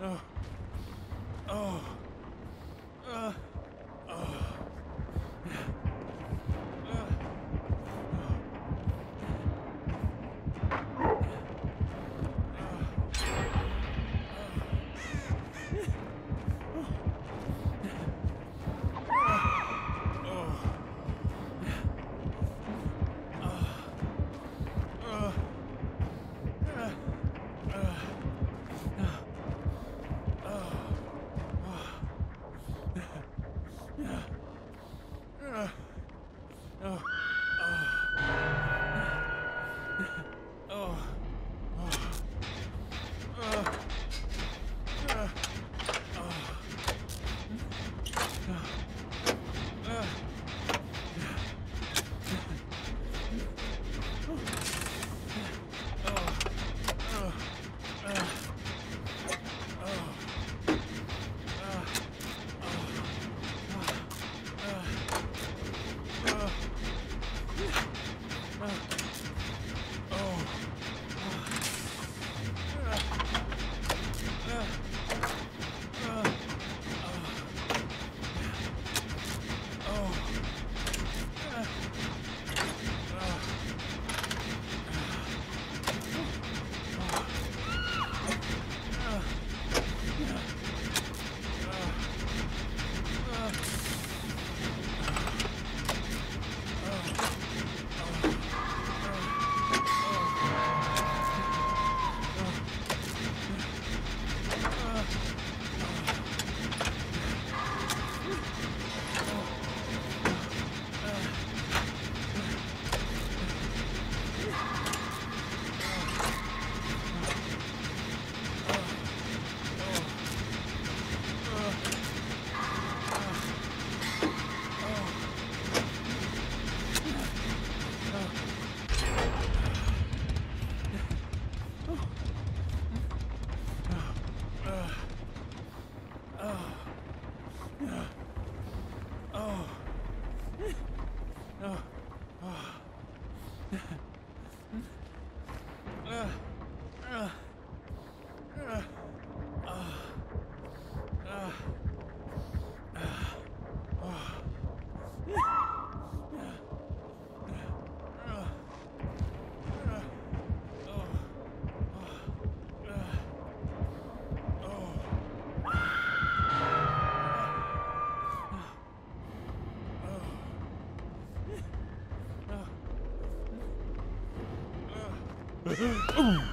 Oh. Ooh.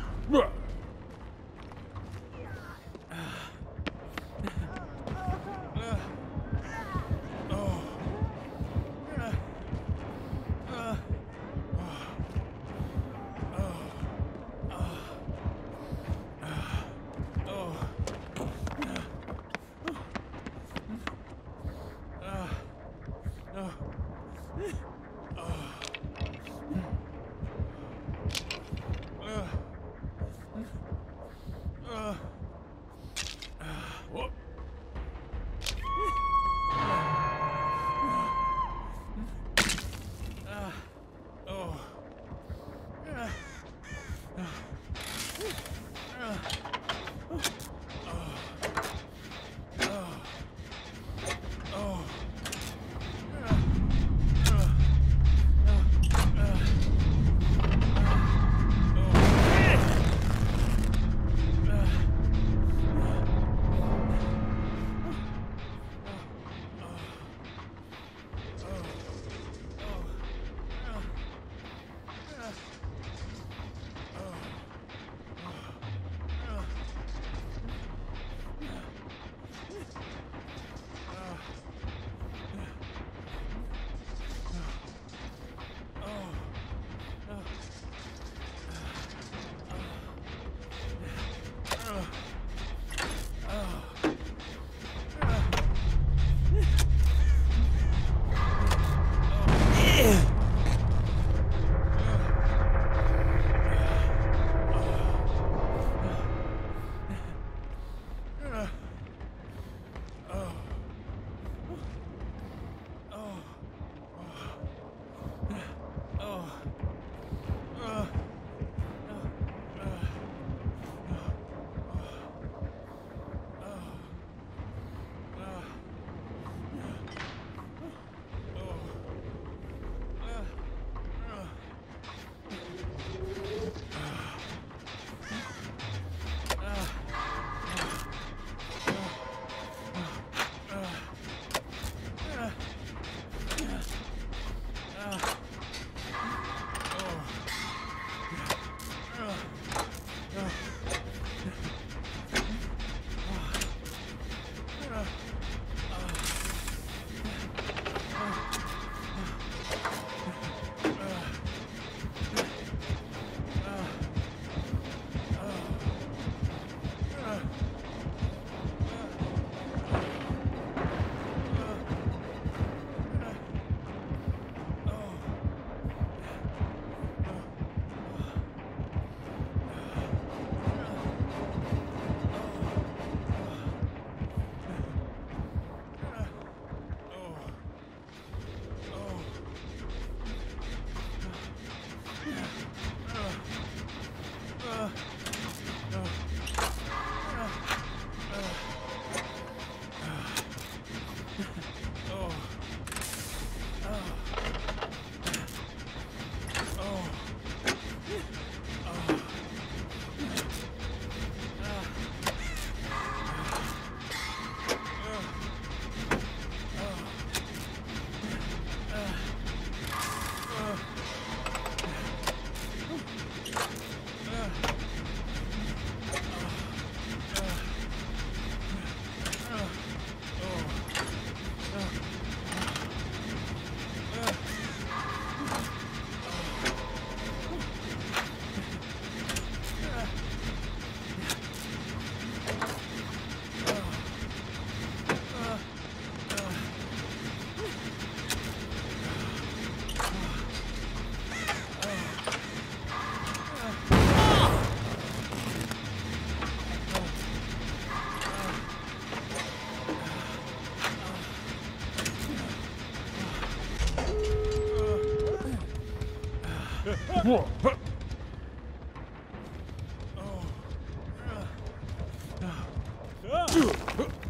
Here!